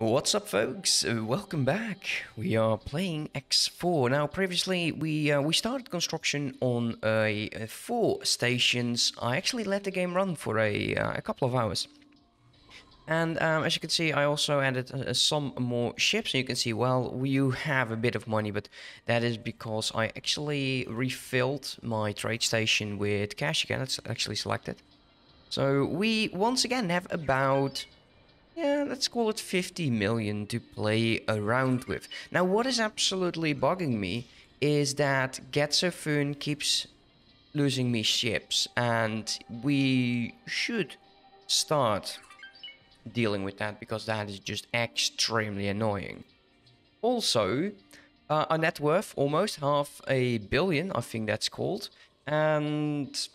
What's up, folks? Uh, welcome back. We are playing X4 now. Previously, we uh, we started construction on a, four stations. I actually let the game run for a uh, a couple of hours, and um, as you can see, I also added uh, some more ships. And you can see, well, you have a bit of money, but that is because I actually refilled my trade station with cash again. Let's actually select it. So we once again have about yeah, let's call it 50 million to play around with. Now, what is absolutely bugging me is that Getsu Fune keeps losing me ships, and we should start dealing with that because that is just extremely annoying. Also, uh, our net worth almost half a billion, I think that's called, and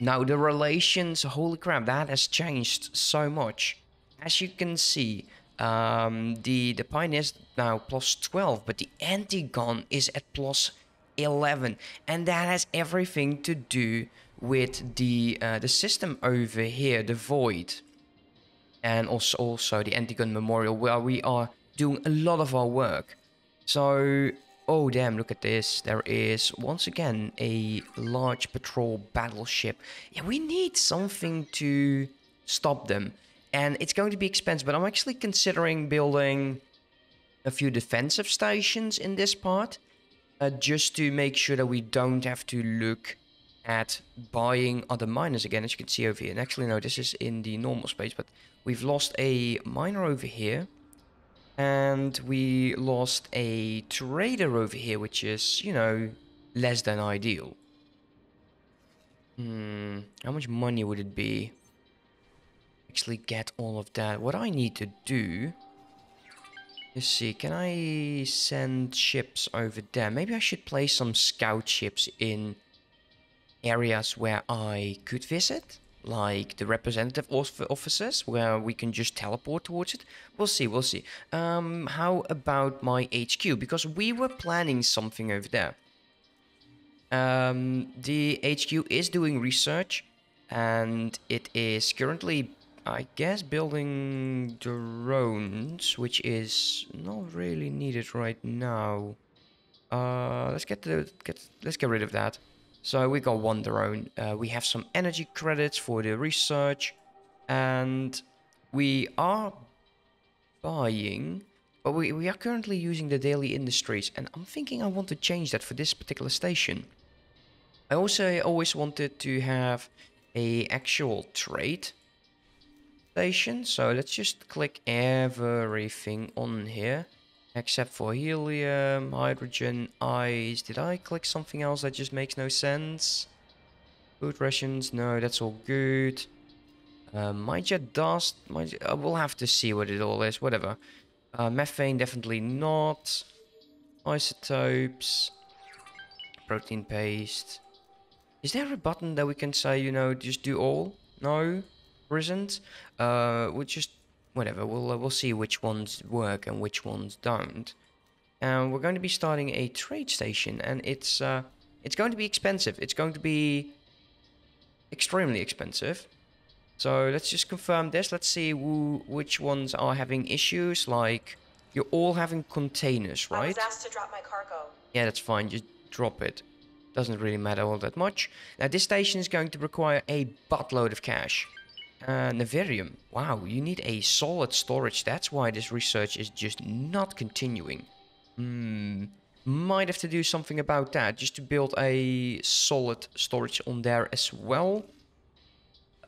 now the relations, holy crap, that has changed so much as you can see, um, the, the Pioneer is now plus 12, but the Antigone is at plus 11. And that has everything to do with the uh, the system over here, the Void. And also, also the Antigone Memorial, where we are doing a lot of our work. So, oh damn, look at this. There is, once again, a large patrol battleship. Yeah, we need something to stop them and it's going to be expensive, but I'm actually considering building a few defensive stations in this part, uh, just to make sure that we don't have to look at buying other miners again, as you can see over here. And actually, no, this is in the normal space, but we've lost a miner over here. And we lost a trader over here, which is, you know, less than ideal. Hmm, how much money would it be? Actually get all of that. What I need to do... Let's see, can I send ships over there? Maybe I should place some scout ships in areas where I could visit. Like the representative offices, where we can just teleport towards it. We'll see, we'll see. Um, how about my HQ? Because we were planning something over there. Um, the HQ is doing research and it is currently I guess building drones, which is not really needed right now. Uh, let's get the get let's get rid of that. So we got one drone. Uh, we have some energy credits for the research, and we are buying. But we, we are currently using the daily industries, and I'm thinking I want to change that for this particular station. I also always wanted to have a actual trade station. So let's just click everything on here. Except for helium, hydrogen, ice. Did I click something else that just makes no sense? Food rations, no, that's all good. Uh, Maja Dust, my, uh, we'll have to see what it all is, whatever. Uh, methane, definitely not. Isotopes. Protein paste. Is there a button that we can say, you know, just do all? No? Isn't. Uh, we'll just whatever. We'll uh, we'll see which ones work and which ones don't. And we're going to be starting a trade station, and it's uh, it's going to be expensive. It's going to be extremely expensive. So let's just confirm this. Let's see who, which ones are having issues. Like you're all having containers, right? I was asked to drop my cargo. Yeah, that's fine. Just drop it. Doesn't really matter all that much. Now this station is going to require a buttload of cash. Uh. Wow, you need a solid storage. That's why this research is just not continuing. Hmm. Might have to do something about that. Just to build a solid storage on there as well.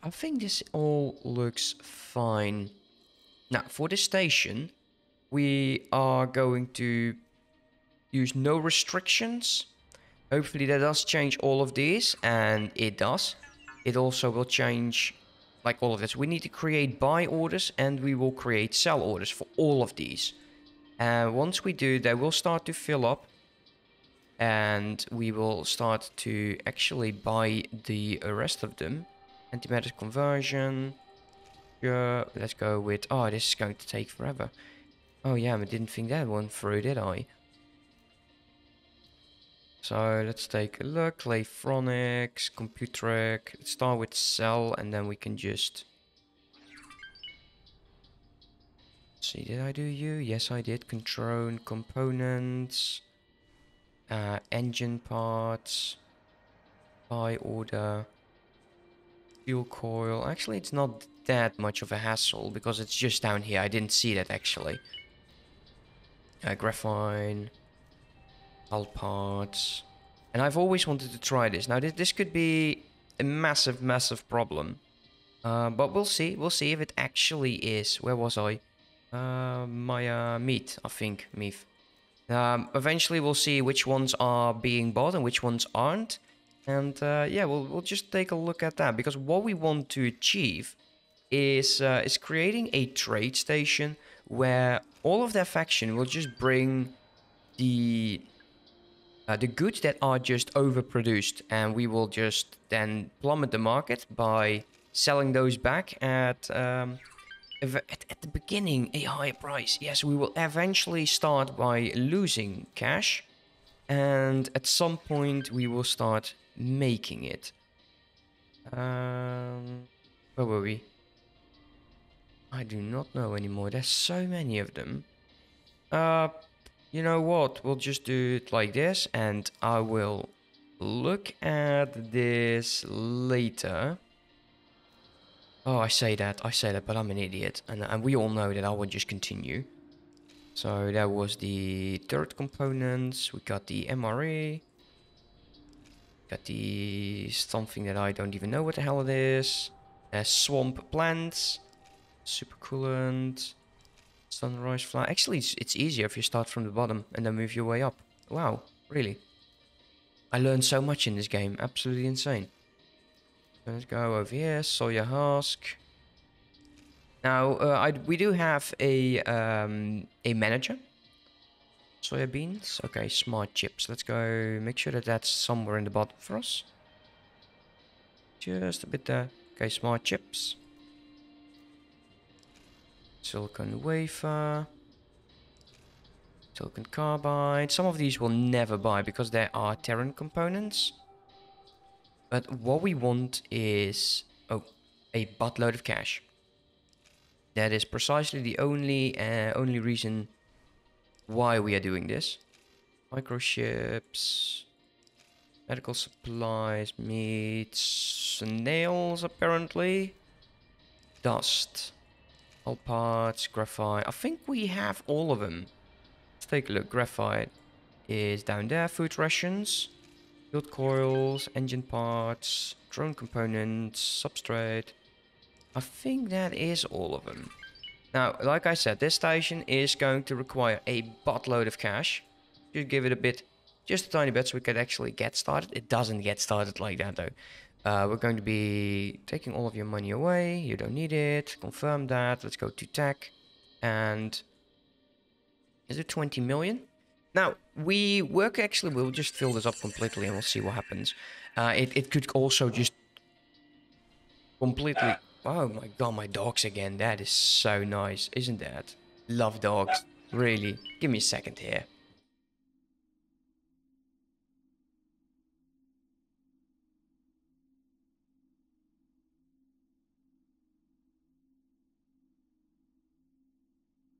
I think this all looks fine. Now, for this station, we are going to use no restrictions. Hopefully that does change all of these, and it does. It also will change like all of this. We need to create buy orders and we will create sell orders for all of these. And once we do, they will start to fill up. And we will start to actually buy the rest of them. Antimatter conversion. Yeah, let's go with... Oh, this is going to take forever. Oh yeah, I didn't think that one through, did I? So let's take a look. Claytronics, Computrec. Let's start with Cell and then we can just see, did I do you? Yes, I did. Control components, uh, engine parts, buy order, fuel coil. Actually, it's not that much of a hassle because it's just down here. I didn't see that actually. Uh, graphene, parts. And I've always wanted to try this. Now, this, this could be a massive, massive problem. Uh, but we'll see. We'll see if it actually is. Where was I? Uh, my uh, meat, I think. Meat. Um, eventually, we'll see which ones are being bought and which ones aren't. And uh, yeah, we'll, we'll just take a look at that. Because what we want to achieve is, uh, is creating a trade station where all of their faction will just bring the uh, the goods that are just overproduced and we will just then plummet the market by selling those back at um, at, at the beginning a higher price. Yes we will eventually start by losing cash and at some point we will start making it. Um, where were we? I do not know anymore. There's so many of them. Uh you know what? We'll just do it like this and I will look at this later. Oh, I say that, I say that, but I'm an idiot. And, and we all know that I will just continue. So that was the third components. We got the MRE. Got the something that I don't even know what the hell it is. Swamp plants. Super coolant. Sunrise fly. Actually, it's, it's easier if you start from the bottom and then move your way up. Wow, really? I learned so much in this game. Absolutely insane. Let's go over here. Soya husk. Now, uh, I, we do have a um, a manager. Soya beans. Okay, smart chips. Let's go make sure that that's somewhere in the bottom for us. Just a bit there. Okay, smart chips. Silicon wafer. Silicon carbide. Some of these we'll never buy because they are Terran components. But what we want is oh, a buttload of cash. That is precisely the only uh, only reason why we are doing this. Microchips, medical supplies, meats, nails apparently, dust. All parts, graphite. I think we have all of them. Let's take a look. Graphite is down there. Food rations, field coils, engine parts, drone components, substrate. I think that is all of them. Now, like I said, this station is going to require a buttload of cash. Just give it a bit, just a tiny bit so we can actually get started. It doesn't get started like that though. Uh, we're going to be taking all of your money away. You don't need it. Confirm that. Let's go to tech. And is it 20 million? Now, we work actually, we'll just fill this up completely and we'll see what happens. Uh, it, it could also just completely... Oh my god, my dogs again. That is so nice, isn't that? Love dogs. Really. Give me a second here.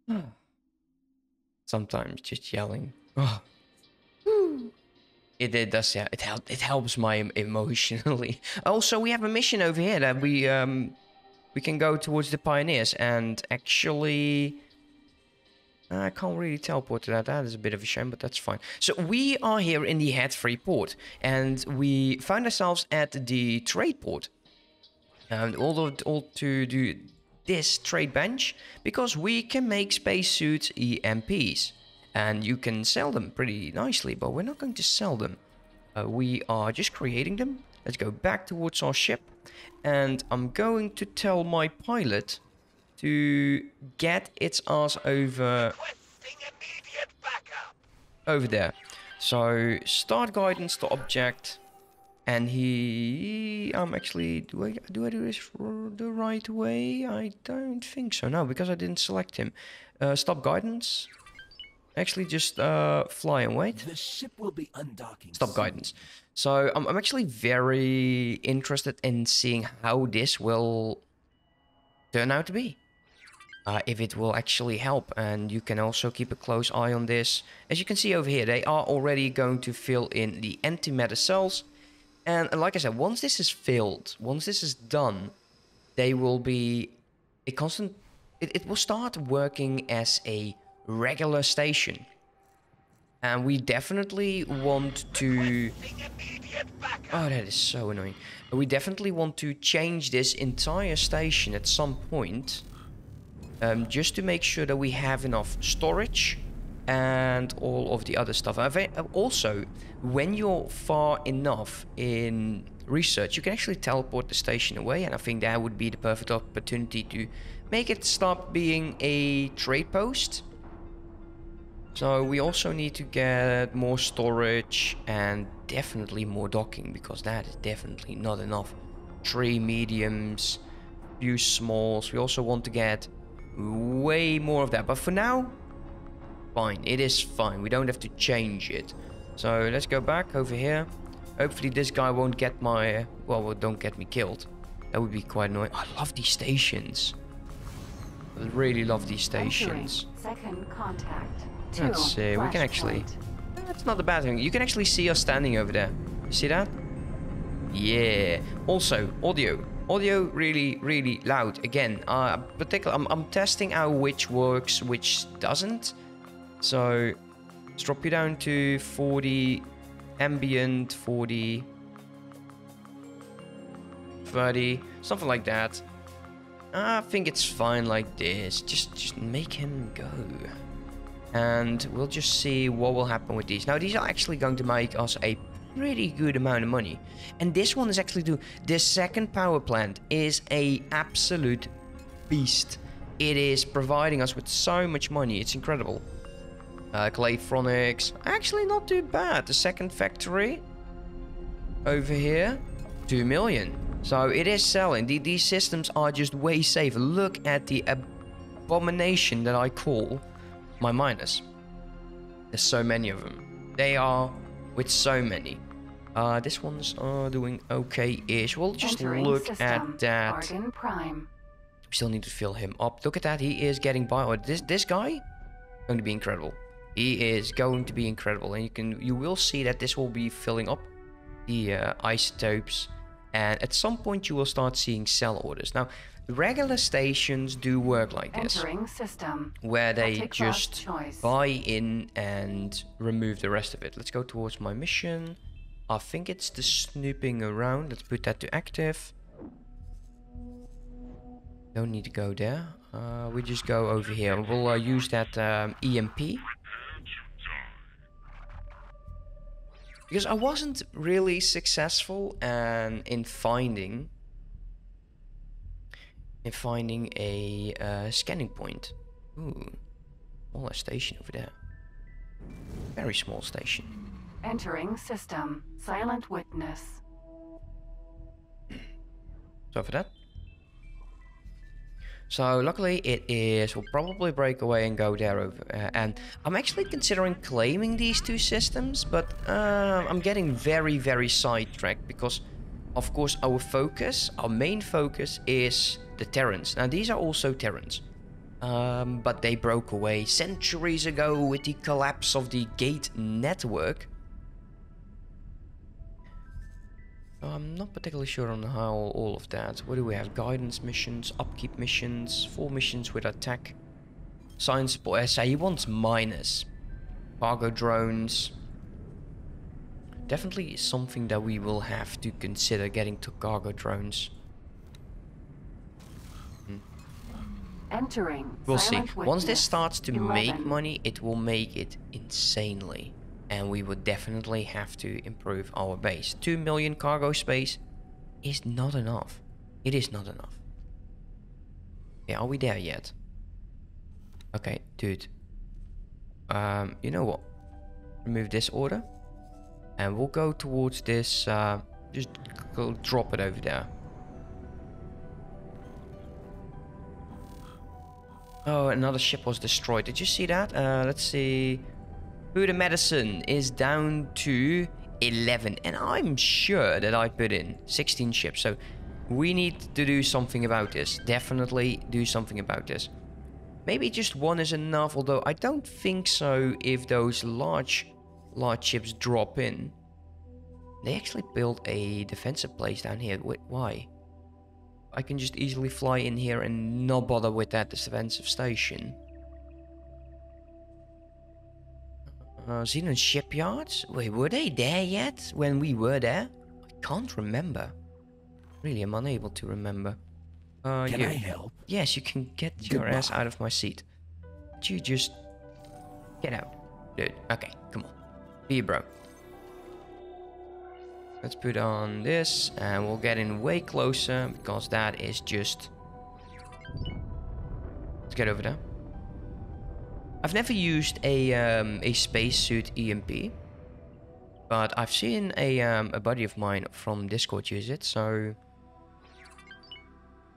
Sometimes just yelling. Oh. It, it does, yeah. It help, It helps my emotionally. Also, we have a mission over here that we um we can go towards the pioneers and actually. I can't really teleport to that. That is a bit of a shame, but that's fine. So we are here in the head free port, and we find ourselves at the trade port. And all, of, all to do this trade bench because we can make spacesuits EMPs and you can sell them pretty nicely, but we're not going to sell them. Uh, we are just creating them. Let's go back towards our ship and I'm going to tell my pilot to get its ass over over there. So start guidance to object and he I'm actually do I do I do this the right way I don't think so no because I didn't select him uh, stop guidance actually just uh, fly and wait the ship will be undocking stop guidance so I'm, I'm actually very interested in seeing how this will turn out to be uh, if it will actually help. And you can also keep a close eye on this. As you can see over here, they are already going to fill in the antimatter cells. And like I said, once this is filled, once this is done, they will be a constant... It, it will start working as a regular station. And we definitely want to... Oh, that is so annoying. We definitely want to change this entire station at some point. Um, just to make sure that we have enough storage and all of the other stuff. Also, when you're far enough in research, you can actually teleport the station away, and I think that would be the perfect opportunity to make it stop being a trade post. So we also need to get more storage and definitely more docking, because that is definitely not enough. Three mediums, few smalls. We also want to get way more of that, but for now, fine. It is fine. We don't have to change it. So let's go back over here. Hopefully this guy won't get my... Well, don't get me killed. That would be quite annoying. I love these stations. I really love these stations. Second contact. Let's see. We can actually... That's not a bad thing. You can actually see us standing over there. You see that? Yeah. Also, audio. Audio really, really loud. Again, uh, particular, I'm, I'm testing out which works, which doesn't. So let's drop you down to 40 ambient, 40, 30, something like that. I think it's fine like this. Just, just make him go. And we'll just see what will happen with these. Now, these are actually going to make us a pretty good amount of money. And this one is actually the second power plant is a absolute beast. It is providing us with so much money. It's incredible. Uh, Claytronics, actually not too bad. The second factory over here, 2 million. So it is selling. The, these systems are just way safer. Look at the abomination that I call my miners. There's so many of them. They are with so many. Uh, this one's uh, doing okay-ish. We'll just Entering look system. at that. Prime. We still need to fill him up. Look at that. He is getting by. Oh, this this guy going to be incredible. He is going to be incredible, and you can you will see that this will be filling up the uh, isotopes, and at some point you will start seeing cell orders. Now, regular stations do work like this, system. where they just buy in and remove the rest of it. Let's go towards my mission. I think it's the snooping around. Let's put that to active. Don't need to go there. Uh, we just go over here. We'll uh, use that um, EMP because I wasn't really successful and in finding in finding a uh, scanning point. Ooh, smaller station over there. Very small station. Entering system. Silent witness. So for that. So luckily it is, we'll probably break away and go there over. Uh, and I'm actually considering claiming these two systems, but uh, I'm getting very, very sidetracked because of course our focus, our main focus is the Terrans. Now these are also Terrans. Um, but they broke away centuries ago with the collapse of the gate network. I'm not particularly sure on how all of that. What do we have? Guidance missions, upkeep missions, four missions with attack. Science support. SA, he wants miners. Cargo drones. Definitely something that we will have to consider getting to cargo drones. Hmm. Entering. We'll see. Once this starts to 11. make money, it will make it insanely and we would definitely have to improve our base. 2 million cargo space is not enough. It is not enough. Yeah, are we there yet? Okay, dude. Um, you know what? Remove this order. And we'll go towards this, uh, just go drop it over there. Oh, another ship was destroyed. Did you see that? Uh, let's see. And medicine is down to 11. And I'm sure that I put in 16 ships. So we need to do something about this. Definitely do something about this. maybe just one is enough, although I don't think so if those large, large ships drop in. They actually built a defensive place down here. Wait, why? I can just easily fly in here and not bother with that defensive station. Uh, Zealand shipyards? Wait, were they there yet when we were there? I can't remember. Really, I'm unable to remember. Uh, Can you- I help? Yes, you can get your ass out of my seat. You just get out, dude? Okay, come on, be a bro. Let's put on this, and we'll get in way closer because that is just. Let's get over there. I've never used a um, a spacesuit EMP, but I've seen a um, a buddy of mine from Discord use it, so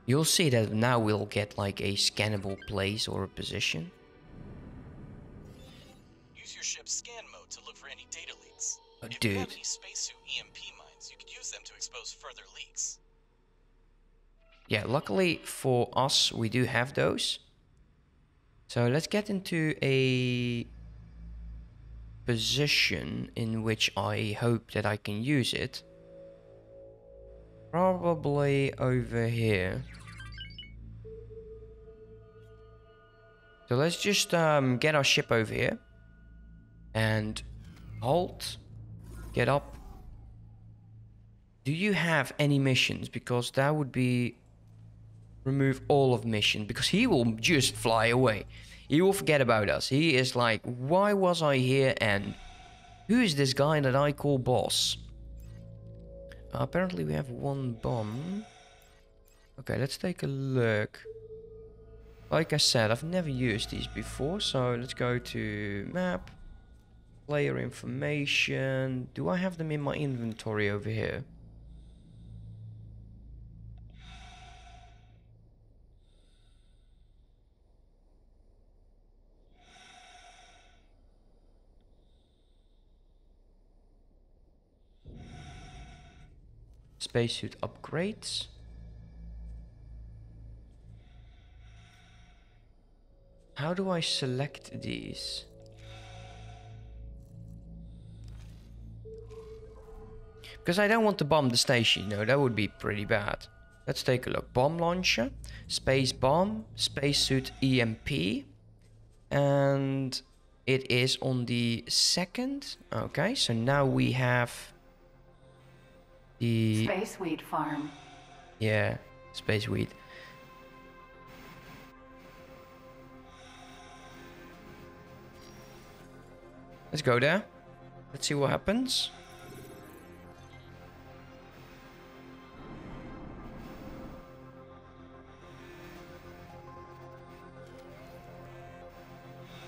You'll see that now we'll get like a scannable place or a position. Use your ship's scan mode to look for any data leaks. Oh, if you have any spacesuit EMP mines, you could use them to expose further leaks. Yeah, luckily for us, we do have those. So let's get into a position in which I hope that I can use it. Probably over here. So let's just um, get our ship over here. And halt. Get up. Do you have any missions? Because that would be remove all of mission because he will just fly away. He will forget about us. He is like, why was I here and who is this guy that I call boss? Uh, apparently we have one bomb. Okay, let's take a look. Like I said, I've never used these before, so let's go to map, player information. Do I have them in my inventory over here? Spacesuit upgrades. How do I select these? Because I don't want to bomb the station, know, that would be pretty bad. Let's take a look. Bomb launcher, space bomb, spacesuit EMP, and it is on the second. Okay, so now we have the Space Weed Farm. yeah space weed. Let's go there. Let's see what happens.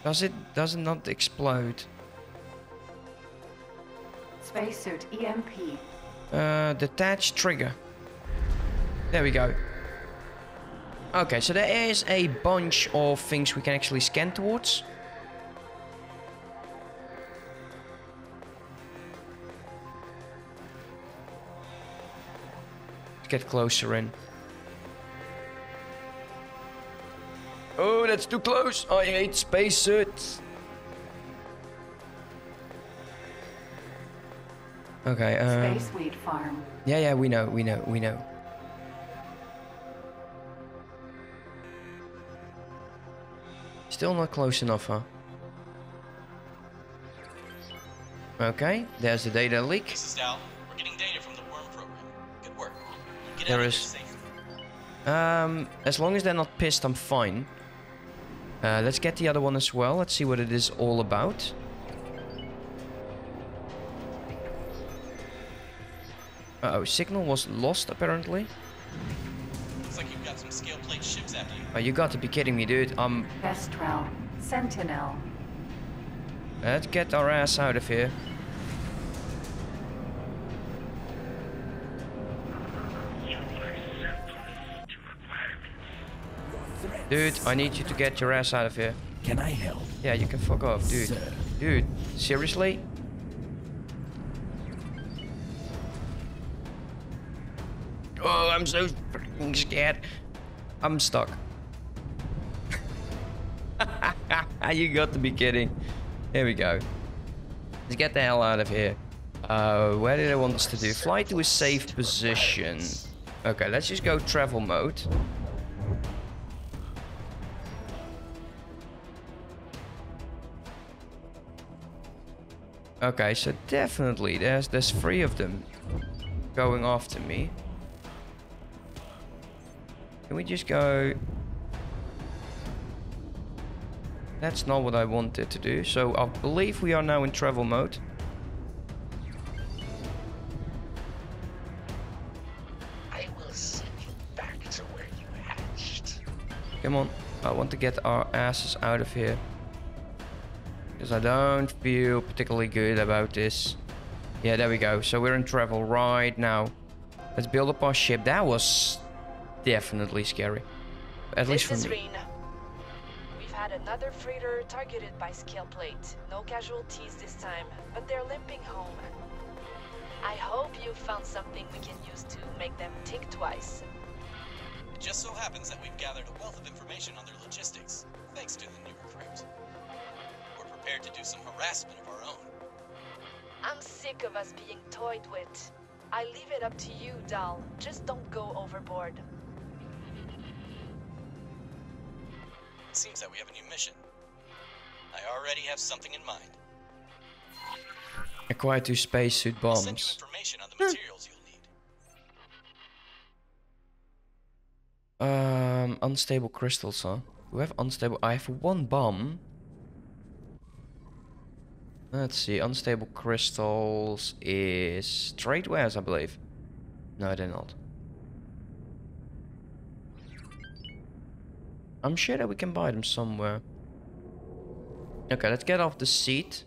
Does it does it not explode? Spacesuit EMP. Uh, detach trigger. There we go. Okay, so there is a bunch of things we can actually scan towards. Let's get closer in. Oh, that's too close. I hate spacesuits. Okay, um... Space Weed Farm. Yeah, yeah, we know, we know, we know. Still not close enough, huh? Okay, there's the data leak. This is Dal. We're getting data from the worm program. Good work. Get There out of is- Um, as long as they're not pissed, I'm fine. Uh, let's get the other one as well. Let's see what it is all about. Uh oh, signal was lost apparently. Looks like you've got some scale plate ships after you. Oh, you got to be kidding me, dude. Um, Vestrel. Sentinel. let's get our ass out of here. Dude, I need you to get your ass out of here. Can I help? Yeah, you can fuck off, dude. Sir. Dude, seriously? I'm so freaking scared. I'm stuck. you got to be kidding. Here we go. Let's get the hell out of here. Uh, where did I want us to do? Fly to a safe position. Okay, let's just go travel mode. Okay, so definitely there's there's three of them going after me. Can we just go? That's not what I wanted to do. So I believe we are now in travel mode. I will send you back to where you hatched. Come on. I want to get our asses out of here. Because I don't feel particularly good about this. Yeah, there we go. So we're in travel right now. Let's build up our ship. That was definitely scary. At least for This is me. Reen. We've had another freighter targeted by scale plate. No casualties this time, but they're limping home. I hope you found something we can use to make them think twice. It just so happens that we've gathered a wealth of information on their logistics, thanks to the new recruit. We're prepared to do some harassment of our own. I'm sick of us being toyed with. I leave it up to you, Dal. Just don't go overboard. It seems that we have a new mission. I already have something in mind. Acquire two spacesuit I'll send you bombs. information on the materials you'll need. Um, unstable crystals, huh? We have unstable. I have one bomb. Let's see. Unstable crystals is trade wares, I believe. No, they're not. I'm sure that we can buy them somewhere. Okay, let's get off the seat.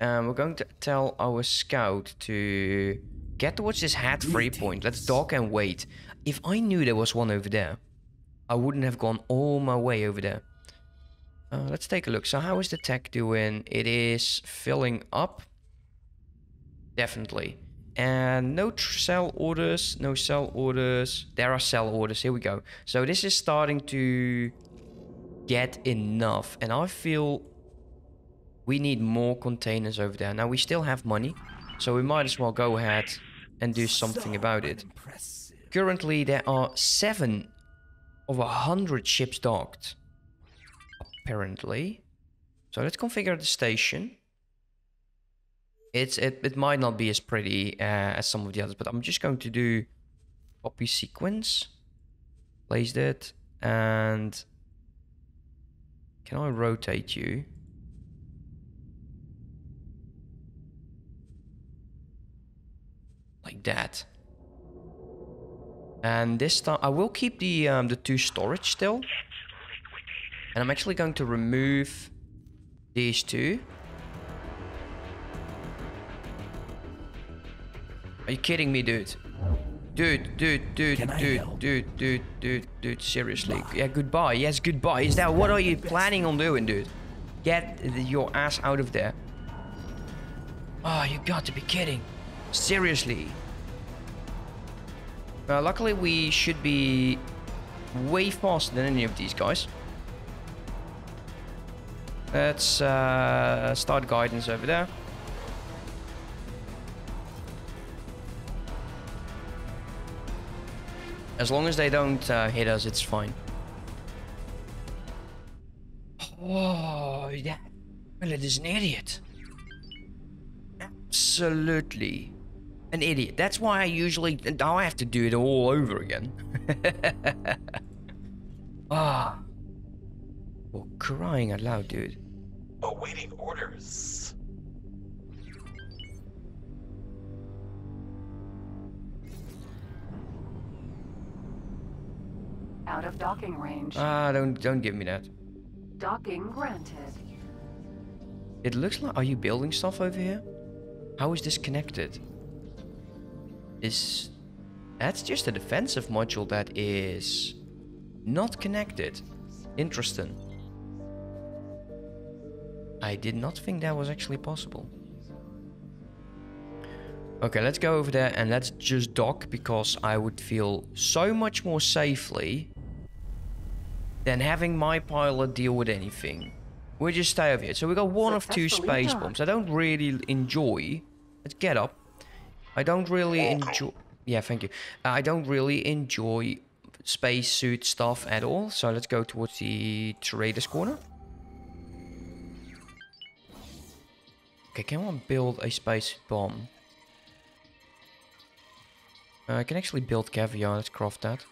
And we're going to tell our scout to get towards this hat free point. Let's dock and wait. If I knew there was one over there, I wouldn't have gone all my way over there. Uh, let's take a look. So how is the tech doing? It is filling up. Definitely. And no sell orders, no sell orders. There are sell orders. Here we go. So this is starting to get enough. And I feel we need more containers over there. Now we still have money. So we might as well go ahead and do something So about it. Impressive. Currently, there are seven of a hundred ships docked. Apparently. So let's configure the station. It's it, it might not be as pretty uh, as some of the others, but I'm just going to do copy sequence. Place that and can I rotate you? Like that. And this time, I will keep the um, the two storage still. And I'm actually going to remove these two. Are you kidding me, dude? Dude, dude, dude, Can dude, dude, dude, dude, dude, seriously. Yeah, goodbye. Yes, goodbye. Is that what are you planning on doing, dude? Get your ass out of there. Oh, you got to be kidding. Seriously. Uh, luckily, we should be way faster than any of these guys. Let's uh, start guidance over there. As long as they don't uh, hit us, it's fine. Oh, that Willet is an idiot. Absolutely an idiot. That's why I usually now I have to do it all over again. Ah. oh, crying out loud, dude. Awaiting orders. Out of docking range. Ah, don't don't give me that. Docking granted. It looks like. Are you building stuff over here? How is this connected? Is that's just a defensive module that is not connected. Interesting. I did not think that was actually possible. Okay, let's go over there and let's just dock because I would feel so much more safely than having my pilot deal with anything. We'll just stay over here. So we got one of two space bombs. I don't really enjoy. Let's get up. I don't really enjoy. Yeah, thank you. I don't really enjoy spacesuit stuff at all. So let's go towards the traders corner. Okay, can one build a space bomb? Uh, I can actually build caviar. Let's craft that.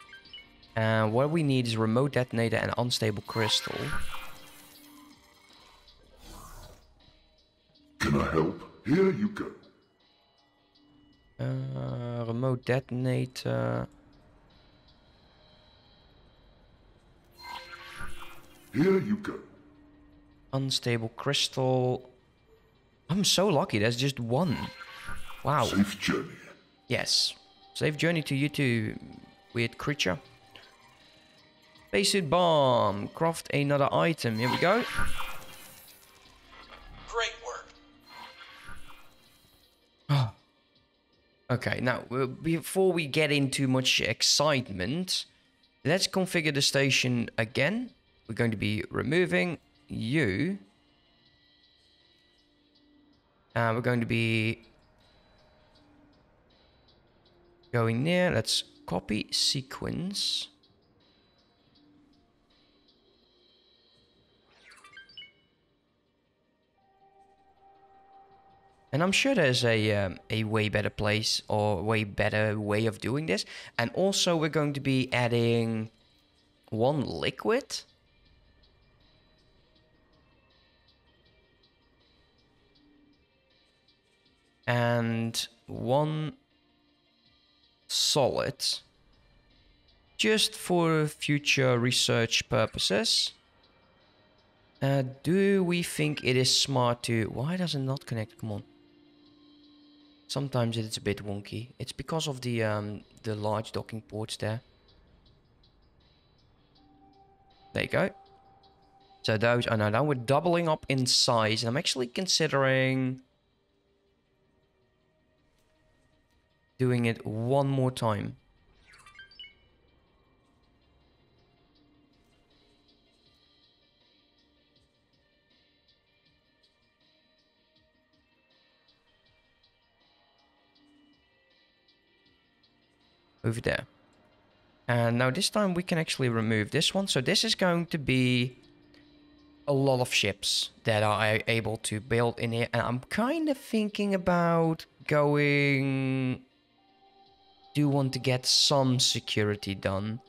And what we need is remote detonator and unstable crystal. Can I help? Here you go. Uh, remote detonator. Here you go. Unstable crystal. I'm so lucky. There's just one. Wow. Safe journey. Yes. Safe journey to you too, weird creature. Spacesuit bomb. Craft another item. Here we go. Great work. Okay, now uh, before we get into much excitement, let's configure the station again. We're going to be removing you. And we're going to be going there. Let's copy sequence. And I'm sure there's a um, a way better place or way better way of doing this. And also we're going to be adding one liquid. And one solid. Just for future research purposes. Uh, do we think it is smart to... Why does it not connect? Come on. Sometimes it's a bit wonky. It's because of the um, the large docking ports there. There you go. So those are now, now we're doubling up in size. And I'm actually considering doing it one more time. Over there. And now this time we can actually remove this one. So this is going to be a lot of ships that are able to build in here. And I'm kind of thinking about going... Do want to get some security done.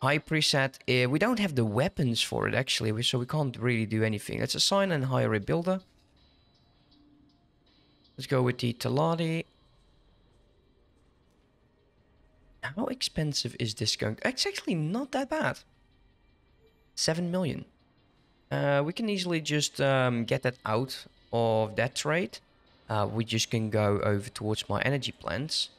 High preset, uh, we don't have the weapons for it actually, so we can't really do anything. Let's assign and hire a builder. Let's go with the Teladi. How expensive is this going? It's actually not that bad. 7 million. Uh, we can easily just um, get that out of that trade. Uh, we just can go over towards my energy plants.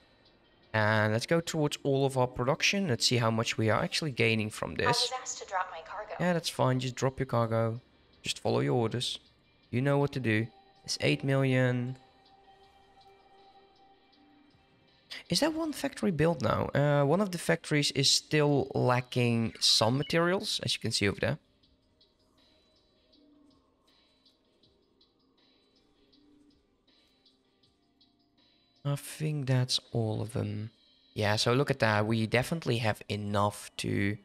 And let's go towards all of our production. Let's see how much we are actually gaining from I this. was asked to drop my cargo. Yeah, that's fine. Just drop your cargo. Just follow your orders. You know what to do. It's 8 million. Is that one factory built now? Uh, one of the factories is still lacking some materials, as you can see over there. I think that's all of them. Yeah, so look at that. We definitely have enough to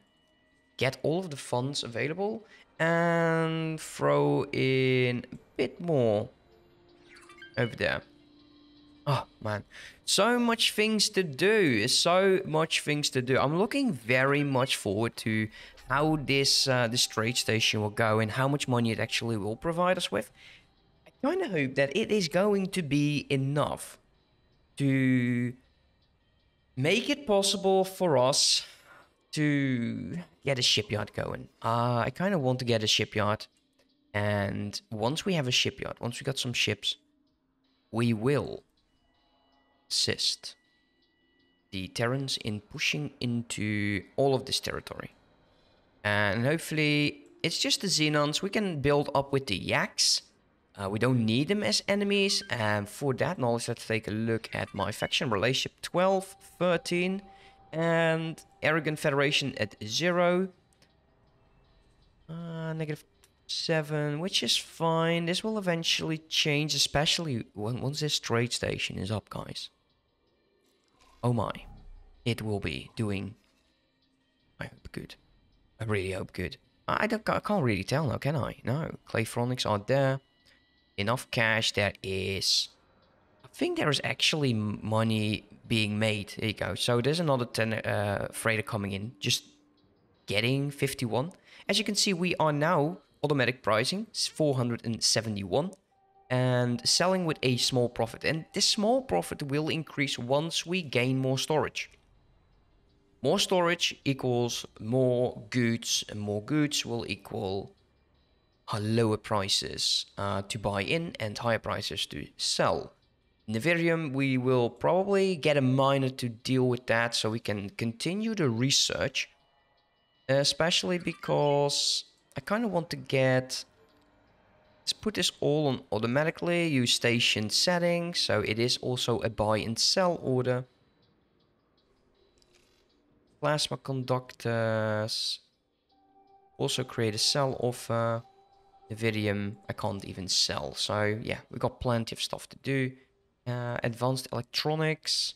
get all of the funds available and throw in a bit more over there. Oh man, so much things to do. So much things to do. I'm looking very much forward to how this uh, this trade station will go and how much money it actually will provide us with. I kind of hope that it is going to be enough to make it possible for us to get a shipyard going. Uh, I kind of want to get a shipyard. And once we have a shipyard, once we got some ships, we will assist the Terrans in pushing into all of this territory. And hopefully, it's just the Xenons. We can build up with the Yaks. Uh, we don't need them as enemies. And for that knowledge, let's take a look at my faction relationship 12, 13, and Argon Federation at 0. Uh, negative seven, which is fine. This will eventually change, especially when, once this trade station is up, guys. Oh my. It will be doing... I hope good. I really hope good. I, don't, I can't really tell now, can I? No. Claytronics are there. Enough cash there is. I think there is actually money being made. There you go. So there's another 10 uh, freighter coming in. Just getting 51. As you can see, we are now automatic pricing, it's 471 and selling with a small profit. And this small profit will increase once we gain more storage. More storage equals more goods, and more goods will equal uh, lower prices uh, to buy in and higher prices to sell. In Nividium, we will probably get a miner to deal with that so we can continue the research. Especially because I kind of want to get... Let's put this all on automatically. Use station settings. So it is also a buy and sell order. Plasma conductors. Also create a sell offer. Iridium, I can't even sell. So yeah, we got plenty of stuff to do. Uh, advanced electronics.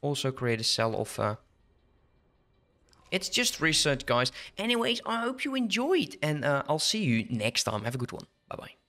Also create a sell offer. It's just research, guys. Anyways, I hope you enjoyed. And uh, I'll see you next time. Have a good one. Bye-bye.